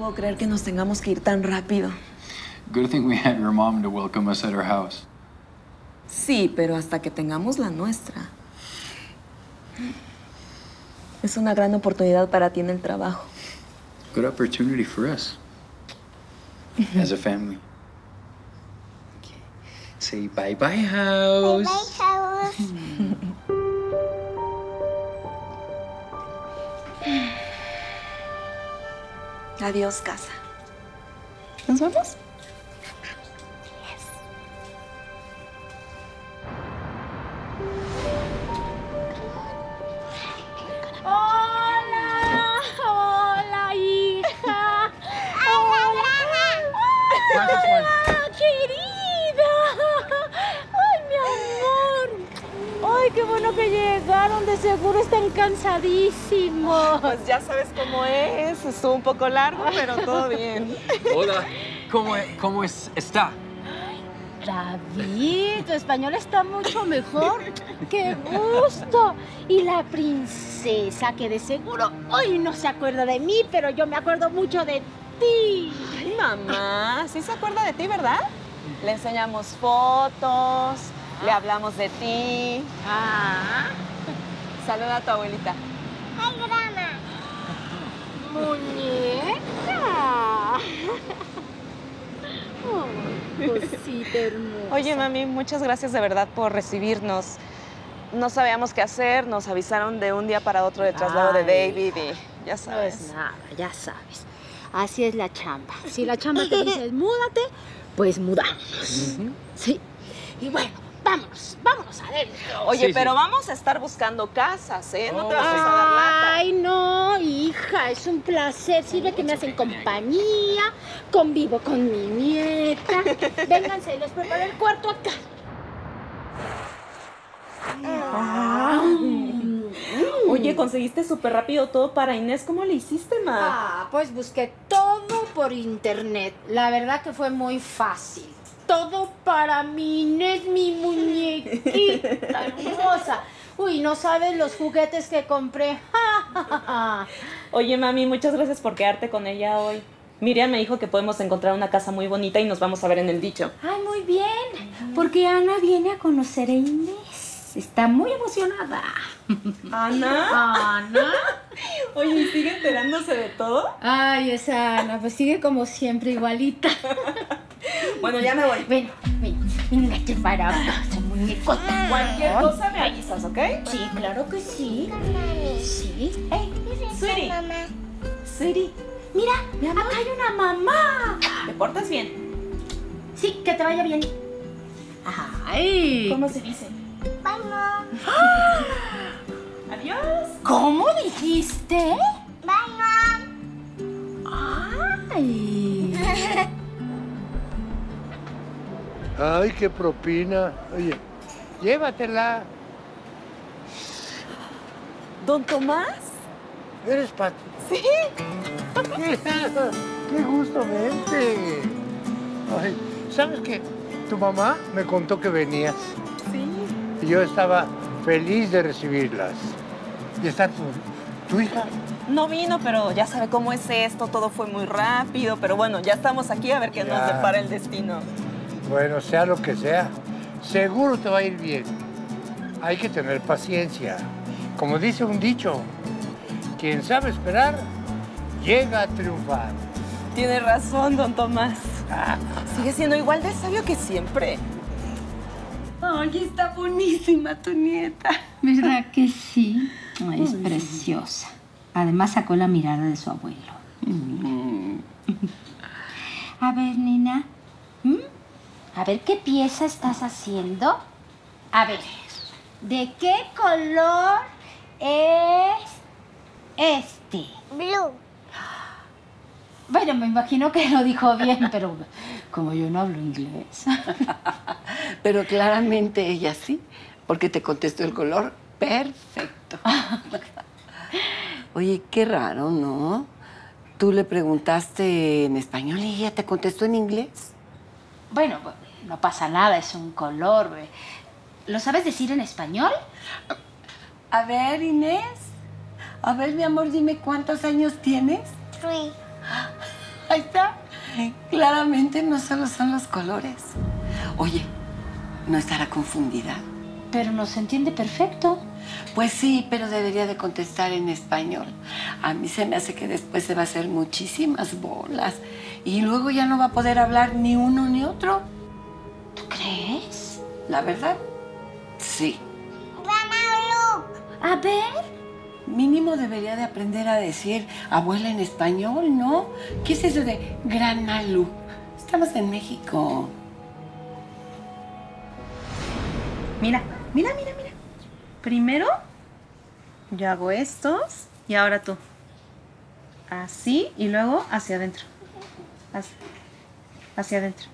puedo creer que nos tengamos que ir tan rápido. Good thing we had your mom to welcome us at our house. Sí, pero hasta que tengamos la nuestra. Es una gran oportunidad para ti en el trabajo. Good opportunity for us as a family. Okay. Say bye bye, house. Bye, house. Adiós, casa. ¿Nos vamos? Ay, qué bueno que llegaron. De seguro están cansadísimos. Pues ya sabes cómo es. Estuvo un poco largo, pero todo bien. Hola. ¿Cómo, cómo es, está? David, tu español está mucho mejor. ¡Qué gusto! Y la princesa, que de seguro hoy no se acuerda de mí, pero yo me acuerdo mucho de ti. Ay, mamá, sí se acuerda de ti, ¿verdad? Le enseñamos fotos, le hablamos de ti. Ah, Saluda a tu abuelita. Ay, grama. muñeca. Ay, cosita hermosa. Oye, mami, muchas gracias de verdad por recibirnos. No sabíamos qué hacer, nos avisaron de un día para otro de traslado de. David y ya sabes. Pues nada, ya sabes. Así es la chamba. Si la chamba te dice múdate, pues mudamos. Sí. Y bueno, vámonos, vámonos adentro. Oye, Sí, pero sí. vamos a estar buscando casas, ¿eh? No te vamos a dar lata. Ay, no, hija, es un placer. Sirve que me hacen compañía, convivo con mi nieta. Vénganse, les preparo el cuarto acá. Oye, conseguiste súper rápido todo para Inés. ¿Cómo le hiciste, ma? Ah, pues busqué todo por internet. La verdad que fue muy fácil. Todo para mi Inés, mi muñequita hermosa. Uy, no sabes los juguetes que compré. Oye, mami, muchas gracias por quedarte con ella hoy. Miriam me dijo que podemos encontrar una casa muy bonita y nos vamos a ver en el dicho. Ay, muy bien. Porque Ana viene a conocer a Inés. Está muy emocionada. ¿Ana? Ana. Oye, ¿y sigue enterándose de todo? Ay, esa Ana, pues sigue como siempre igualita. Bueno, ya me voy. Ven, ven, ven aquí para muñecota. Cualquier cosa me avisas, ¿ok? Sí, claro que sí. Sí. Hey, Sweetie, Mamá. Sweetie, Mira, Mi acá hay una mamá. ¿te portas bien? Sí, que te vaya bien. Ay. ¿Cómo se dice? Bye, mom. Adiós. ¿Cómo dijiste? Ay, qué propina. Oye, llévatela. ¿Don Tomás? ¿Eres Pati? Sí. qué gusto verte. Ay, ¿sabes qué? Tu mamá me contó que venías Sí. y yo estaba feliz de recibirlas. ¿Y está tu, tu hija? No vino, pero ya sabe cómo es esto, todo fue muy rápido, pero bueno, ya estamos aquí a ver qué nos depara el destino. Bueno, sea lo que sea, seguro te va a ir bien. Hay que tener paciencia. Como dice un dicho, quien sabe esperar, llega a triunfar. Tiene razón, don Tomás. Sigue siendo igual de sabio que siempre. Ay, está buenísima tu nieta. ¿Verdad que sí? Ay, es preciosa. Además sacó la mirada de su abuelo. A ver, Nina. A ver, ¿qué pieza estás haciendo? A ver, ¿de qué color es este? Blue. Bueno, me imagino que lo dijo bien, pero como yo no hablo inglés. Pero claramente ella sí, porque te contestó el color perfecto. Oye, qué raro, ¿no? Tú le preguntaste en español y ella te contestó en inglés. Bueno, no pasa nada, es un color. ¿Lo sabes decir en español? A ver, Inés. A ver, mi amor, dime cuántos años tienes. Three. Claramente no solo son los colores. Oye, ¿no estará confundida? Pero nos entiende perfecto. Pues sí, pero debería de contestar en español. A mí se me hace que después se va a hacer muchísimas bolas y luego ya no va a poder hablar ni uno ni otro. ¿Tú crees? La verdad, sí. Grandma, look. A ver. Mínimo debería de aprender a decir abuela en español, ¿no? ¿Qué es eso de granalu? Estamos en México. Mira, mira, mira, mira. Primero yo hago estos y ahora tú. Así y luego hacia adentro. Así. Hacia adentro.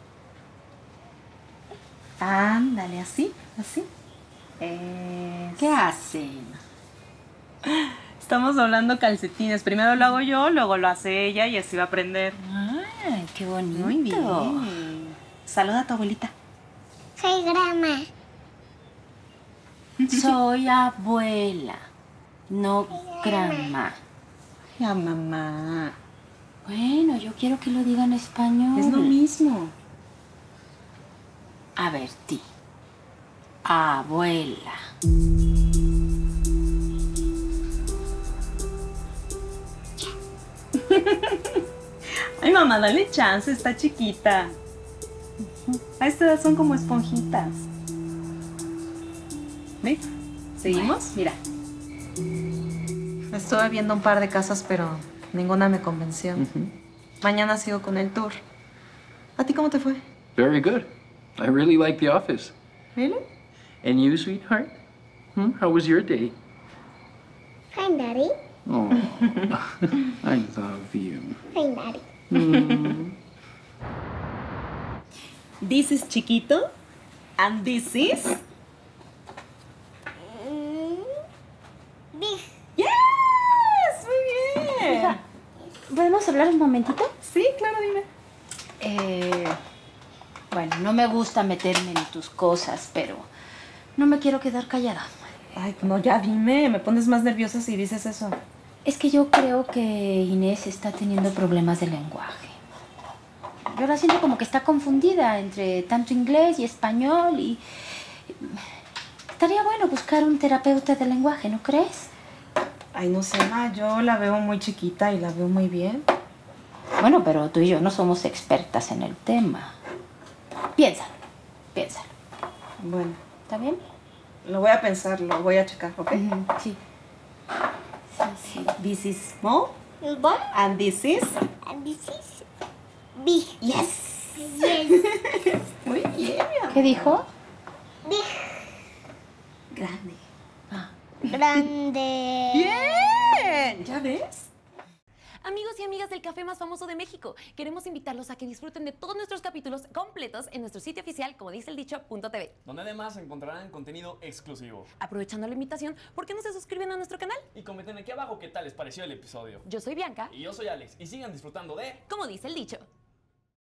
Ándale, así, así. ¿Qué hacen? Estamos doblando calcetines. Primero lo hago yo, luego lo hace ella y así va a aprender. Ay, qué bonito. Muy bien. Saluda a tu abuelita. Soy grandma. Soy abuela, no grandma. Ya, mamá. Bueno, yo quiero que lo diga en español. Es lo mismo. A ver, ti. Abuela. Ay, mamá, dale chance, está chiquita. A esta edad son como esponjitas. ¿Ves? ¿Seguimos? Mira. Estuve viendo un par de casas, pero ninguna me convenció. Mañana sigo con el tour. ¿A ti cómo te fue? Very good. I really like the office. ¿Really? And you, sweetheart? Hmm? How was your day? Hi, Daddy. Oh, I love you. Hi, Daddy. This is chiquito. And this is. Mm, big. ¡Yes! Muy bien. ¿Podemos hablar un momentito? Sí, claro, dime. Eh, bueno, no me gusta meterme en tus cosas, pero no me quiero quedar callada. Ay, no, ya dime. Me pones más nerviosa si dices eso. Es que yo creo que Inés está teniendo problemas de lenguaje. Yo la siento como que está confundida entre tanto inglés y español y... Estaría bueno buscar un terapeuta de lenguaje, ¿no crees? Ay, no sé, ma, yo la veo muy chiquita y la veo muy bien. Bueno, pero tú y yo no somos expertas en el tema. Piénsalo, piénsalo. Bueno, ¿Está bien? lo voy a pensar, lo voy a checar, ¿ok? Sí. Sí, sí. This is small and this is... and this is big. Yes. Yes. Muy bien, mi amor. ¿Qué dijo? Big. Grande. Grande. Bien. ¿Ya ves? Amigos y amigas del café más famoso de México, queremos invitarlos a que disfruten de todos nuestros capítulos completos en nuestro sitio oficial, como dice el dicho.tv. donde además encontrarán contenido exclusivo. Aprovechando la invitación, ¿por qué no se suscriben a nuestro canal? Y comenten aquí abajo qué tal les pareció el episodio. Yo soy Bianca, Y yo soy Alex, y sigan disfrutando de... como dice el dicho.